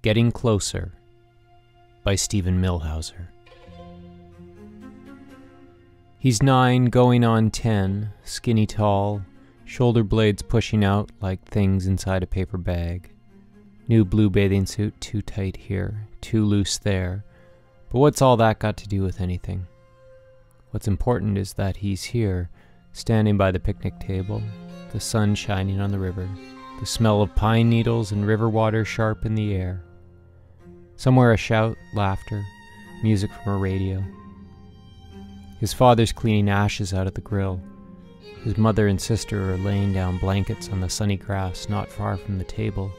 Getting Closer by Steven Millhauser. He's nine, going on ten, skinny tall, shoulder blades pushing out like things inside a paper bag. New blue bathing suit, too tight here, too loose there. But what's all that got to do with anything? What's important is that he's here, standing by the picnic table, the sun shining on the river, the smell of pine needles and river water sharp in the air. Somewhere a shout, laughter, music from a radio. His father's cleaning ashes out of the grill. His mother and sister are laying down blankets on the sunny grass not far from the table.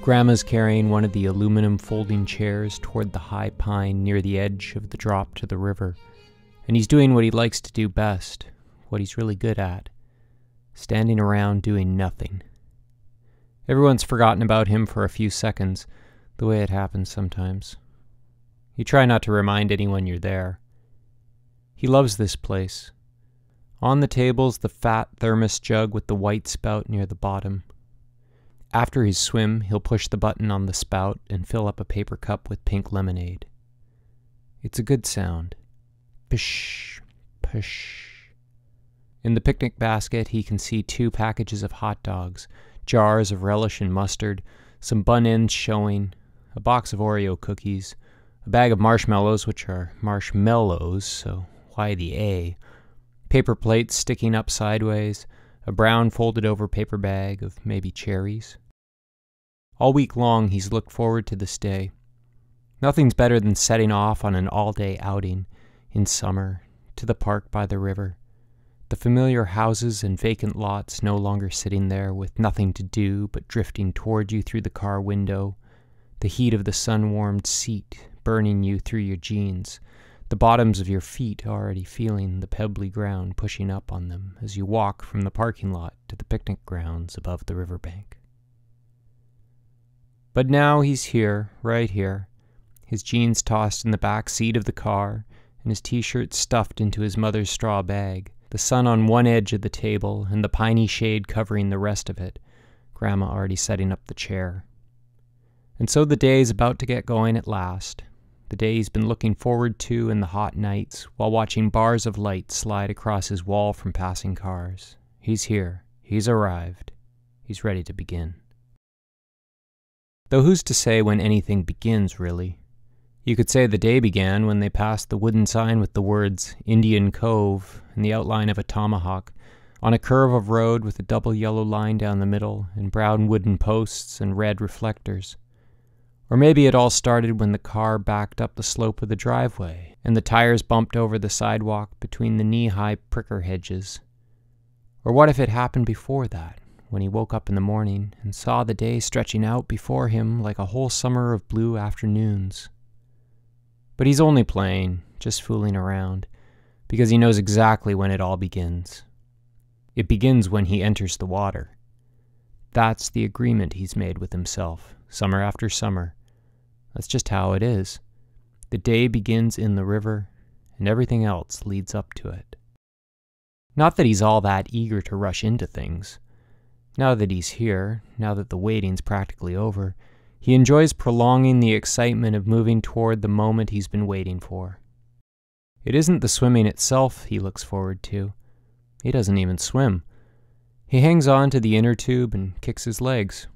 Grandma's carrying one of the aluminum folding chairs toward the high pine near the edge of the drop to the river, and he's doing what he likes to do best, what he's really good at standing around doing nothing. Everyone's forgotten about him for a few seconds, the way it happens sometimes. You try not to remind anyone you're there. He loves this place. On the table's the fat thermos jug with the white spout near the bottom. After his swim, he'll push the button on the spout and fill up a paper cup with pink lemonade. It's a good sound. Pish, pish. In the picnic basket, he can see two packages of hot dogs, jars of relish and mustard, some bun ends showing, a box of Oreo cookies, a bag of marshmallows, which are marshmallows, so why the A? Paper plates sticking up sideways, a brown folded over paper bag of maybe cherries. All week long, he's looked forward to this day. Nothing's better than setting off on an all day outing in summer to the park by the river the familiar houses and vacant lots no longer sitting there with nothing to do but drifting toward you through the car window, the heat of the sun warmed seat burning you through your jeans, the bottoms of your feet already feeling the pebbly ground pushing up on them as you walk from the parking lot to the picnic grounds above the riverbank. But now he's here, right here, his jeans tossed in the back seat of the car, and his t shirt stuffed into his mother's straw bag the sun on one edge of the table and the piney shade covering the rest of it, Grandma already setting up the chair. And so the day is about to get going at last, the day he's been looking forward to in the hot nights while watching bars of light slide across his wall from passing cars. He's here. He's arrived. He's ready to begin. Though who's to say when anything begins, really? You could say the day began when they passed the wooden sign with the words Indian Cove and the outline of a tomahawk on a curve of road with a double yellow line down the middle and brown wooden posts and red reflectors. Or maybe it all started when the car backed up the slope of the driveway and the tires bumped over the sidewalk between the knee high pricker hedges. Or what if it happened before that, when he woke up in the morning and saw the day stretching out before him like a whole summer of blue afternoons? But he's only playing, just fooling around, because he knows exactly when it all begins. It begins when he enters the water. That's the agreement he's made with himself, summer after summer. That's just how it is. The day begins in the river, and everything else leads up to it. Not that he's all that eager to rush into things. Now that he's here, now that the waiting's practically over, he enjoys prolonging the excitement of moving toward the moment he's been waiting for. It isn't the swimming itself he looks forward to. He doesn't even swim. He hangs on to the inner tube and kicks his legs.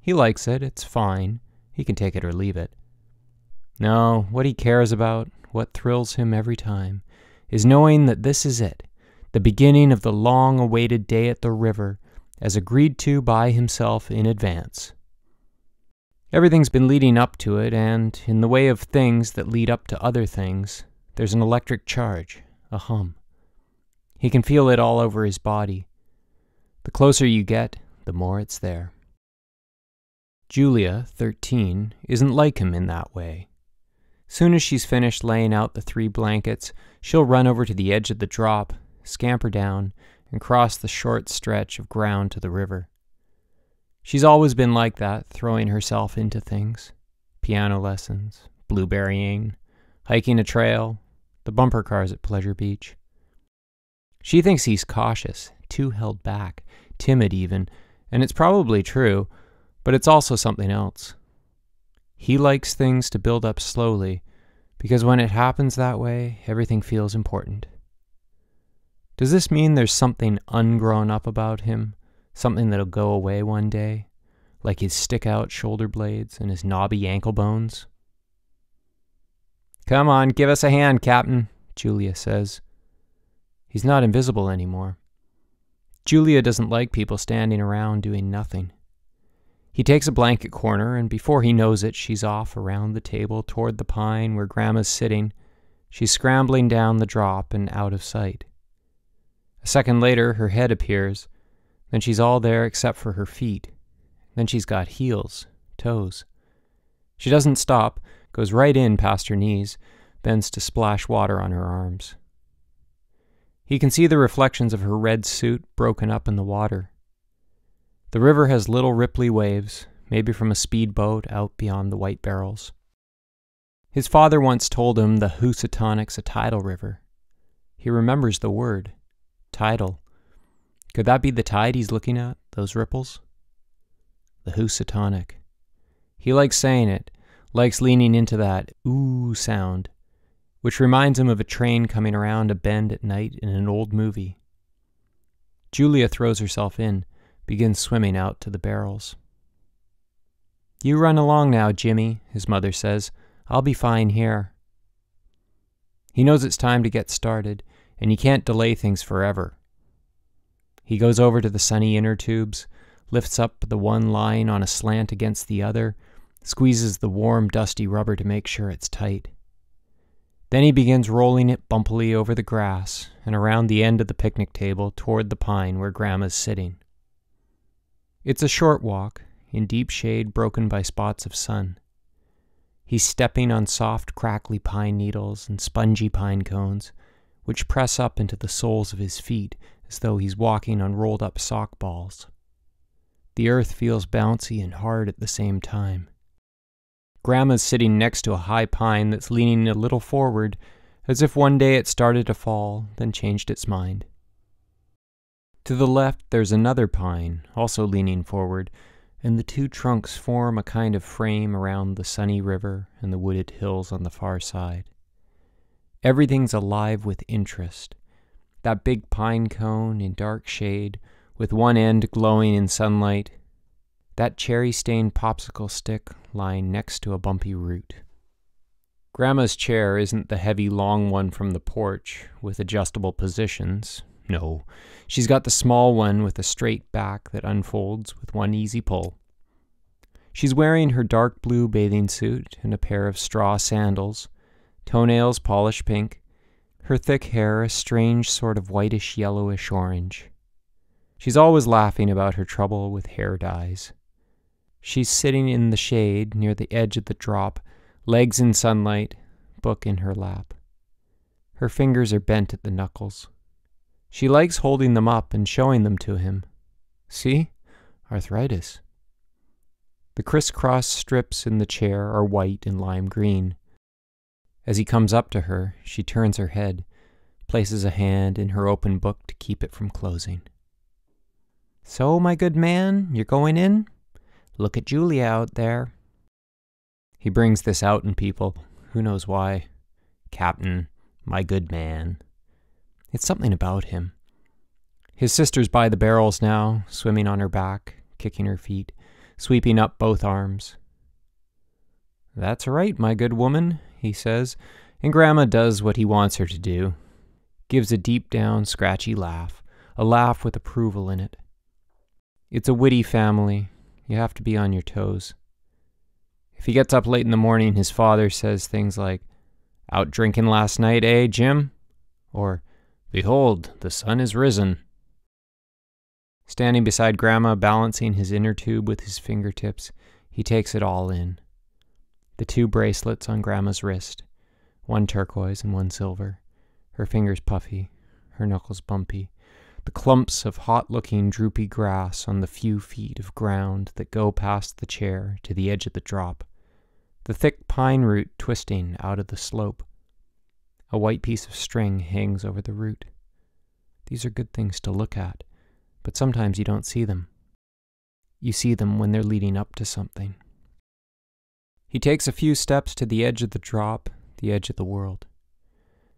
He likes it, it's fine. He can take it or leave it. No, what he cares about, what thrills him every time, is knowing that this is it, the beginning of the long awaited day at the river, as agreed to by himself in advance. Everything's been leading up to it, and in the way of things that lead up to other things, there's an electric charge, a hum. He can feel it all over his body. The closer you get, the more it's there. Julia, 13, isn't like him in that way. Soon as she's finished laying out the three blankets, she'll run over to the edge of the drop, scamper down, and cross the short stretch of ground to the river. She's always been like that, throwing herself into things piano lessons, blueberrying, hiking a trail, the bumper cars at Pleasure Beach. She thinks he's cautious, too held back, timid even, and it's probably true, but it's also something else. He likes things to build up slowly because when it happens that way, everything feels important. Does this mean there's something ungrown up about him? Something that'll go away one day? Like his stick out shoulder blades and his knobby ankle bones? Come on, give us a hand, Captain, Julia says. He's not invisible anymore. Julia doesn't like people standing around doing nothing. He takes a blanket corner, and before he knows it, she's off around the table toward the pine where Grandma's sitting. She's scrambling down the drop and out of sight. A second later, her head appears. Then she's all there except for her feet. Then she's got heels, toes. She doesn't stop, goes right in past her knees, bends to splash water on her arms. He can see the reflections of her red suit broken up in the water. The river has little ripply waves, maybe from a speedboat out beyond the white barrels. His father once told him the Housatonic's a tidal river. He remembers the word, tidal. Could that be the tide he's looking at, those ripples? The Housatonic. He likes saying it, likes leaning into that ooh sound, which reminds him of a train coming around a bend at night in an old movie. Julia throws herself in, begins swimming out to the barrels. You run along now, Jimmy, his mother says. I'll be fine here. He knows it's time to get started, and he can't delay things forever. He goes over to the sunny inner tubes, lifts up the one lying on a slant against the other, squeezes the warm, dusty rubber to make sure it's tight. Then he begins rolling it bumpily over the grass and around the end of the picnic table toward the pine where Grandma's sitting. It's a short walk, in deep shade broken by spots of sun. He's stepping on soft, crackly pine needles and spongy pine cones, which press up into the soles of his feet as though he's walking on rolled up sock balls. The earth feels bouncy and hard at the same time. Grandma's sitting next to a high pine that's leaning a little forward, as if one day it started to fall, then changed its mind. To the left, there's another pine, also leaning forward, and the two trunks form a kind of frame around the sunny river and the wooded hills on the far side. Everything's alive with interest. That big pine cone in dark shade, with one end glowing in sunlight. That cherry stained popsicle stick lying next to a bumpy root. Grandma's chair isn't the heavy long one from the porch with adjustable positions. No, she's got the small one with a straight back that unfolds with one easy pull. She's wearing her dark blue bathing suit and a pair of straw sandals, toenails polished pink, her thick hair a strange sort of whitish yellowish orange. She's always laughing about her trouble with hair dyes. She's sitting in the shade near the edge of the drop, legs in sunlight, book in her lap. Her fingers are bent at the knuckles. She likes holding them up and showing them to him. See? Arthritis. The crisscross strips in the chair are white and lime green. As he comes up to her, she turns her head, places a hand in her open book to keep it from closing. So, my good man, you're going in? Look at Julia out there. He brings this out in people, who knows why. Captain, my good man. It's something about him. His sister's by the barrels now, swimming on her back, kicking her feet, sweeping up both arms. That's right, my good woman, he says, and Grandma does what he wants her to do. Gives a deep down, scratchy laugh, a laugh with approval in it. It's a witty family. You have to be on your toes. If he gets up late in the morning, his father says things like, Out drinking last night, eh, Jim? Or, Behold, the sun is risen. Standing beside Grandma, balancing his inner tube with his fingertips, he takes it all in. The two bracelets on Grandma's wrist, one turquoise and one silver, her fingers puffy, her knuckles bumpy, the clumps of hot looking droopy grass on the few feet of ground that go past the chair to the edge of the drop, the thick pine root twisting out of the slope, a white piece of string hangs over the root. These are good things to look at, but sometimes you don't see them. You see them when they're leading up to something. He takes a few steps to the edge of the drop, the edge of the world.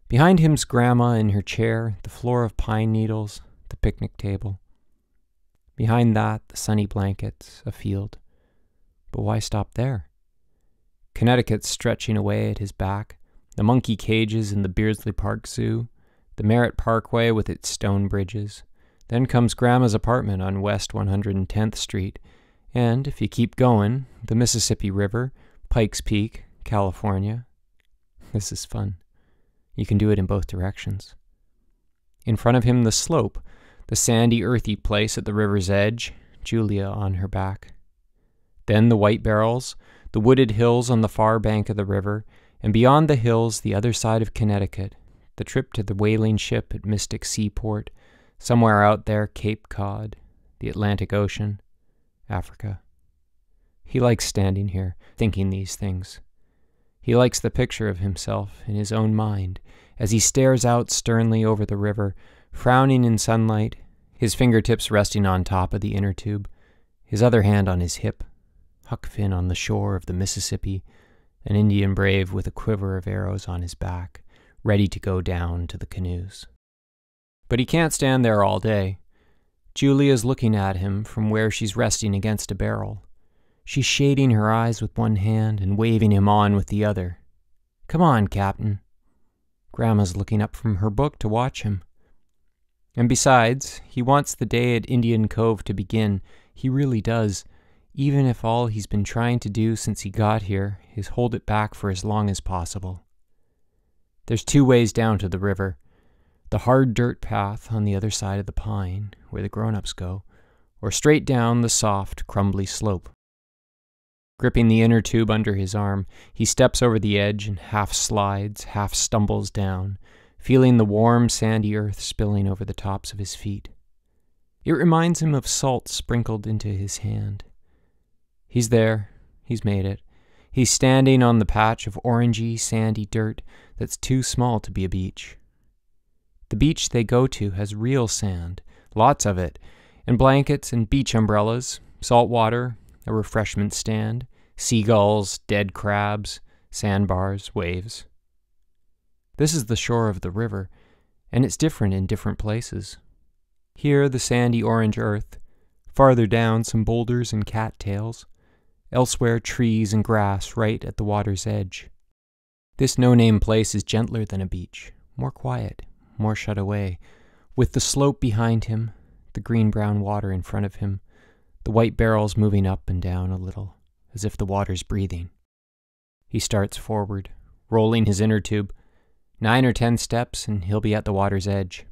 Behind him's Grandma in her chair, the floor of pine needles, the picnic table. Behind that, the sunny blankets, a field. But why stop there? Connecticut stretching away at his back, the monkey cages in the Beardsley Park Zoo, the Merritt Parkway with its stone bridges. Then comes Grandma's apartment on West 110th Street, and, if you keep going, the Mississippi River, Pikes Peak, California. This is fun. You can do it in both directions. In front of him, the slope, the sandy, earthy place at the river's edge, Julia on her back. Then the white barrels, the wooded hills on the far bank of the river, and beyond the hills, the other side of Connecticut, the trip to the whaling ship at Mystic Seaport, somewhere out there, Cape Cod, the Atlantic Ocean, Africa. He likes standing here, thinking these things. He likes the picture of himself in his own mind as he stares out sternly over the river, frowning in sunlight, his fingertips resting on top of the inner tube, his other hand on his hip, Huck Finn on the shore of the Mississippi, an Indian brave with a quiver of arrows on his back, ready to go down to the canoes. But he can't stand there all day. Julia's looking at him from where she's resting against a barrel. She's shading her eyes with one hand and waving him on with the other. Come on, Captain. Grandma's looking up from her book to watch him. And besides, he wants the day at Indian Cove to begin. He really does, even if all he's been trying to do since he got here is hold it back for as long as possible. There's two ways down to the river the hard dirt path on the other side of the pine, where the grown ups go, or straight down the soft, crumbly slope. Gripping the inner tube under his arm, he steps over the edge and half slides, half stumbles down, feeling the warm, sandy earth spilling over the tops of his feet. It reminds him of salt sprinkled into his hand. He's there. He's made it. He's standing on the patch of orangey, sandy dirt that's too small to be a beach. The beach they go to has real sand, lots of it, and blankets and beach umbrellas, salt water, a refreshment stand, seagulls, dead crabs, sandbars, waves. This is the shore of the river, and it's different in different places. Here, the sandy orange earth, farther down, some boulders and cattails, elsewhere, trees and grass right at the water's edge. This no name place is gentler than a beach, more quiet, more shut away, with the slope behind him, the green brown water in front of him, the white barrels moving up and down a little as if the water's breathing. He starts forward, rolling his inner tube. Nine or ten steps, and he'll be at the water's edge.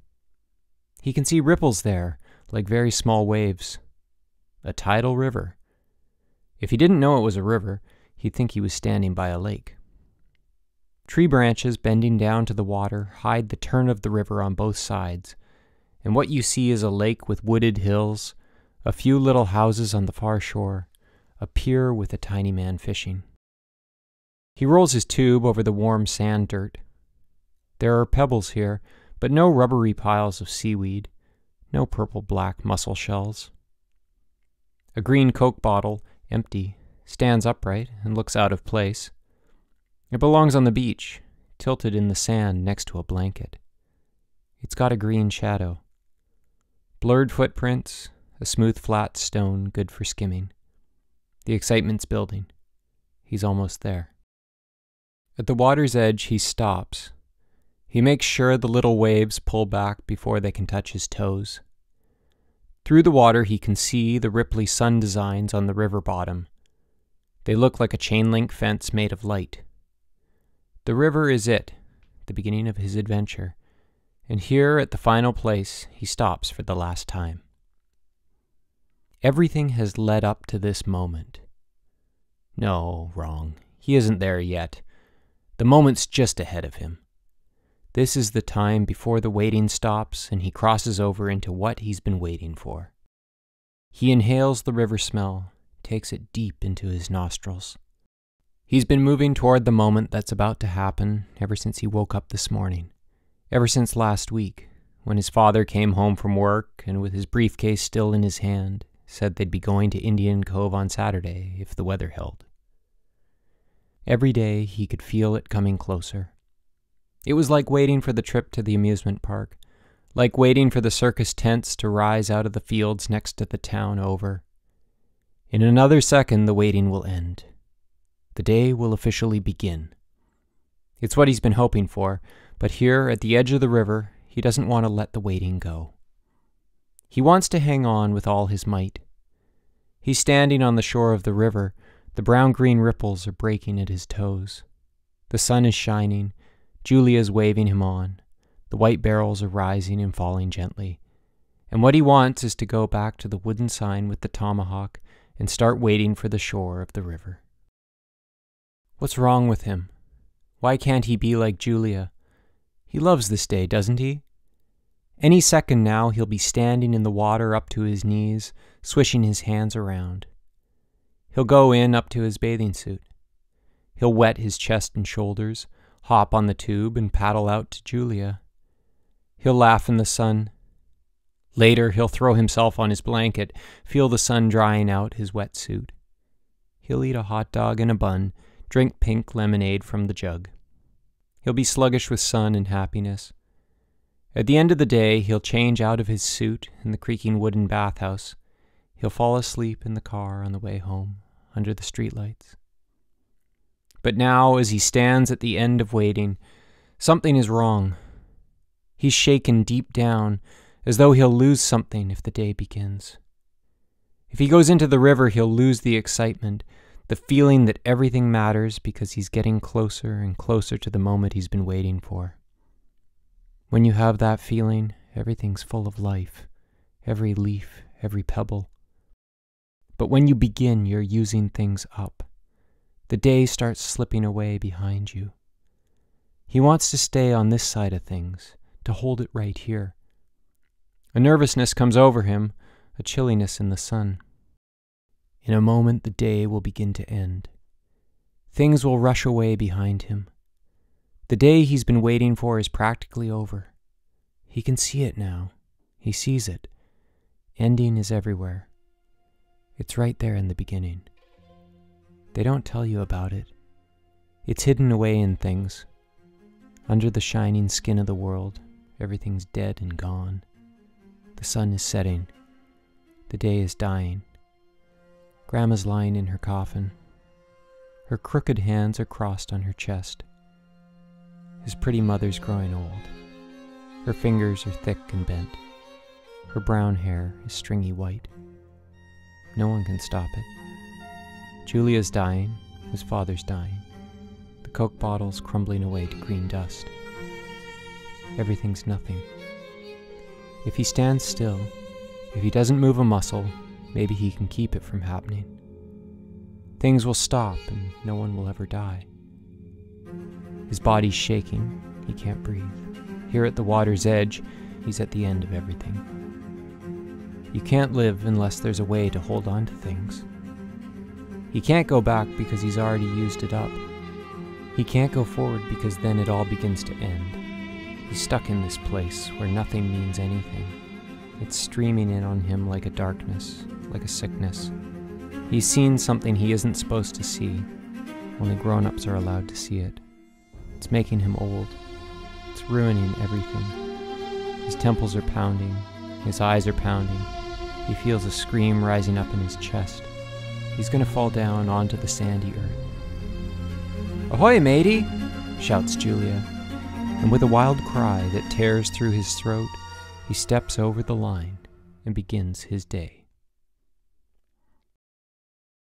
He can see ripples there, like very small waves. A tidal river. If he didn't know it was a river, he'd think he was standing by a lake. Tree branches bending down to the water hide the turn of the river on both sides, and what you see is a lake with wooded hills, a few little houses on the far shore, a pier with a tiny man fishing. He rolls his tube over the warm sand dirt. There are pebbles here, but no rubbery piles of seaweed, no purple black mussel shells. A green Coke bottle, empty, stands upright and looks out of place. It belongs on the beach, tilted in the sand next to a blanket. It's got a green shadow. Blurred footprints, a smooth flat stone good for skimming. The excitement's building. He's almost there. At the water's edge, he stops. He makes sure the little waves pull back before they can touch his toes. Through the water, he can see the ripply sun designs on the river bottom. They look like a chain link fence made of light. The river is it, the beginning of his adventure, and here at the final place he stops for the last time. Everything has led up to this moment. No, wrong. He isn't there yet. The moment's just ahead of him. This is the time before the waiting stops and he crosses over into what he's been waiting for. He inhales the river smell, takes it deep into his nostrils. He's been moving toward the moment that's about to happen ever since he woke up this morning, ever since last week, when his father came home from work and with his briefcase still in his hand, said they'd be going to Indian Cove on Saturday if the weather held. Every day he could feel it coming closer. It was like waiting for the trip to the amusement park, like waiting for the circus tents to rise out of the fields next to the town over. In another second, the waiting will end. The day will officially begin. It's what he's been hoping for, but here at the edge of the river, he doesn't want to let the waiting go. He wants to hang on with all his might. He's standing on the shore of the river. The brown green ripples are breaking at his toes. The sun is shining. Julia's waving him on. The white barrels are rising and falling gently. And what he wants is to go back to the wooden sign with the tomahawk and start waiting for the shore of the river. What's wrong with him? Why can't he be like Julia? He loves this day, doesn't he? Any second now he'll be standing in the water up to his knees, swishing his hands around. He'll go in up to his bathing suit. He'll wet his chest and shoulders, hop on the tube, and paddle out to Julia. He'll laugh in the sun. Later, he'll throw himself on his blanket, feel the sun drying out his wet suit. He'll eat a hot dog and a bun, drink pink lemonade from the jug. He'll be sluggish with sun and happiness. At the end of the day, he'll change out of his suit in the creaking wooden bathhouse. He'll fall asleep in the car on the way home, under the streetlights. But now, as he stands at the end of waiting, something is wrong. He's shaken deep down, as though he'll lose something if the day begins. If he goes into the river, he'll lose the excitement, the feeling that everything matters because he's getting closer and closer to the moment he's been waiting for. When you have that feeling, everything's full of life, every leaf, every pebble. But when you begin, you're using things up. The day starts slipping away behind you. He wants to stay on this side of things, to hold it right here. A nervousness comes over him, a chilliness in the sun. In a moment, the day will begin to end. Things will rush away behind him. The day he's been waiting for is practically over. He can see it now. He sees it. Ending is everywhere. It's right there in the beginning. They don't tell you about it. It's hidden away in things. Under the shining skin of the world, everything's dead and gone. The sun is setting. The day is dying. Grandma's lying in her coffin. Her crooked hands are crossed on her chest. His pretty mother's growing old. Her fingers are thick and bent. Her brown hair is stringy white. No one can stop it. Julia's dying. His father's dying. The Coke bottle's crumbling away to green dust. Everything's nothing. If he stands still, if he doesn't move a muscle, maybe he can keep it from happening. Things will stop and no one will ever die. His body's shaking, he can't breathe. Here at the water's edge, he's at the end of everything. You can't live unless there's a way to hold on to things. He can't go back because he's already used it up. He can't go forward because then it all begins to end. He's stuck in this place where nothing means anything. It's streaming in on him like a darkness, like a sickness. He's seen something he isn't supposed to see. Only grown ups are allowed to see it. It's making him old. It's ruining everything. His temples are pounding. His eyes are pounding. He feels a scream rising up in his chest. He's gonna fall down onto the sandy earth. Ahoy, matey! shouts Julia. And with a wild cry that tears through his throat, he steps over the line and begins his day.